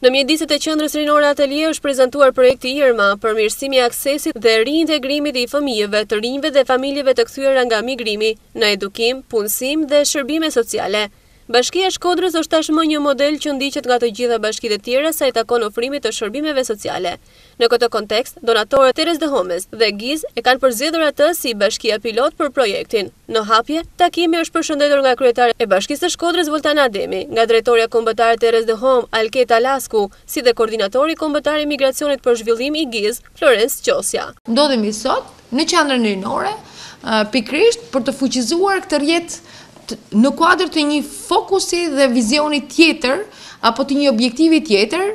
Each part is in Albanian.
Në mjediset e Qendrës Rinore Atelje është prezantuar projekti IRMA, përmirësimi i aksesit dhe riintegrimit i fëmijëve, të rinjve dhe familjeve të kthyera nga migrimi, në edukim, punësim dhe shërbime sociale. Bashkia e Shkodrës është tashmë një model që ndiqet nga të gjitha bashkitë e tjera sa i takon ofrimit të shërbimeve sociale. Në këtë kontekst, donatorët Terre des Hommes dhe Giz e kanë përzgjedhur atë si bashkia pilot për projektin. Në hapje, takimi është përshëndetur nga kryetarja e Bashkisë së Shkodrës Voltana Ademi, nga drejtorja kombëtare Terre des Hommes Alketa Lasku, si dhe koordinatori kombëtar i migracionit për zhvillim i Giz, Florenc Qosja. Ndodhemi sot në qendrën rinore, pikërisht për të fuqizuar këtë rrjet në kuadër të një fokusi dhe vizioni tjetër apo të një objektivi tjetër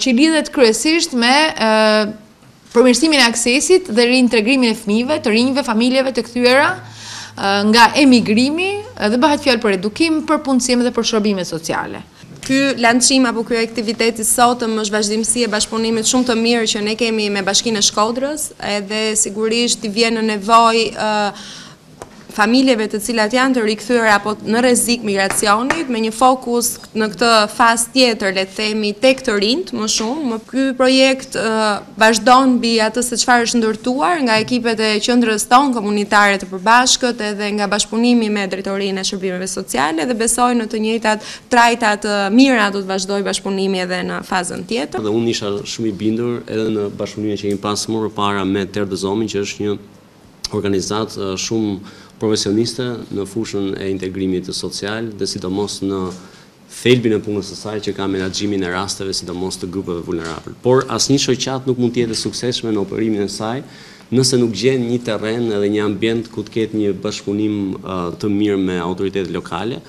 që lidhet kryesisht me përmirësimin e aksesit dhe reintegrimin e fëmijëve, të rinjve, familjeve të kthyera nga emigrimi dhe bëhet fjalë për edukim, për punësim dhe për shërbime sociale. Ky lançim apo ky aktivitet i sotëm është vazhdimësi e bashkëpunimit shumë të mirë që ne kemi me Bashkinë e Shkodrës, edhe sigurisht i vjen në nevojë familjeve të cilat janë të rikthyer apo në rrezik migracionit, me një fokus në këtë fazë tjetër le të themi tek të rinjtë më shumë, ky projekt Vazhdon mbi atë se çfarë është ndërtuar nga ekipet e qendrës tonë Komunitare të përbashkët edhe nga bashkëpunimi me Drejtorinë e Shërbimeve Sociale dhe besoj në të njëjtat trajta të mira do të vazhdojë bashkëpunimi edhe në fazën tjetër. Dhe unë isha shumë i bindur edhe në bashkëpunimin që kemi pas më përpara me Terre des Hommes-in që është një organizatë shumë profesioniste në fushën e integrimit social dhe sidomos në thelbin e punës së saj që ka menaxhimin e rasteve sidomos të grupeve vulnerabël. Por asnjë shoqatë nuk mund të jetë e suksesshme në operimin e saj nëse nuk gjen një terren edhe një ambient ku të ketë një bashkëpunim të mirë me autoritetet lokale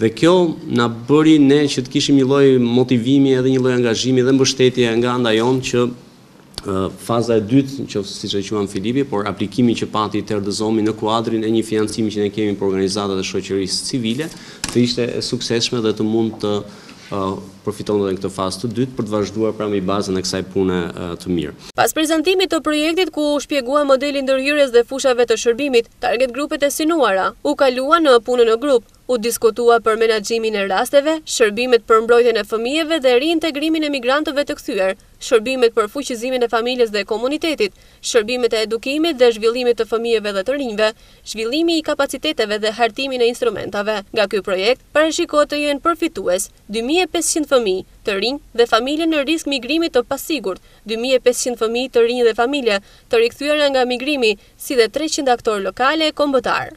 dhe kjo na bëri ne që të kishim një lloj motivimi edhe një lloj angazhimi dhe mbështetje nga ana jonë që Faza e dytë, qoftë siç e quan Filipi, por aplikimi që pati Terre des Hommes-i në kuadrin e një financimi që ne kemi për organizatat e shoqërisë civile, të ishte e suksesshme dhe të mund të përfitonte në këtë fazë të dytë për të vazhduar pra mbi bazën e kësaj pune të mirë. Pas prezantimit të projektit ku u shpjegua modeli i ndërhyrjes dhe fushave të shërbimit, target grupet e synuara, u kalua në punën në grup, U diskutua për menaxhimin e rasteve, shërbimet për mbrojtjen e fëmijëve dhe riintegrimin e migrantëve të kthyer, shërbimet për fuqizimin e familjes dhe komunitetit, shërbimet e edukimit dhe zhvillimit të fëmijëve dhe të rinjve, zhvillimi i kapaciteteve dhe hartimin e instrumentave. Nga ky projekt parashikohet të jenë përfitues dy mijë e pesëqind fëmijë, të rinj dhe familje në risk migrimi të pasigurt, dy mijë e pesëqind fëmijë, të rinj dhe familje të rikthyera nga migrimi, si dhe treqind aktorë lokale e kombëtarë.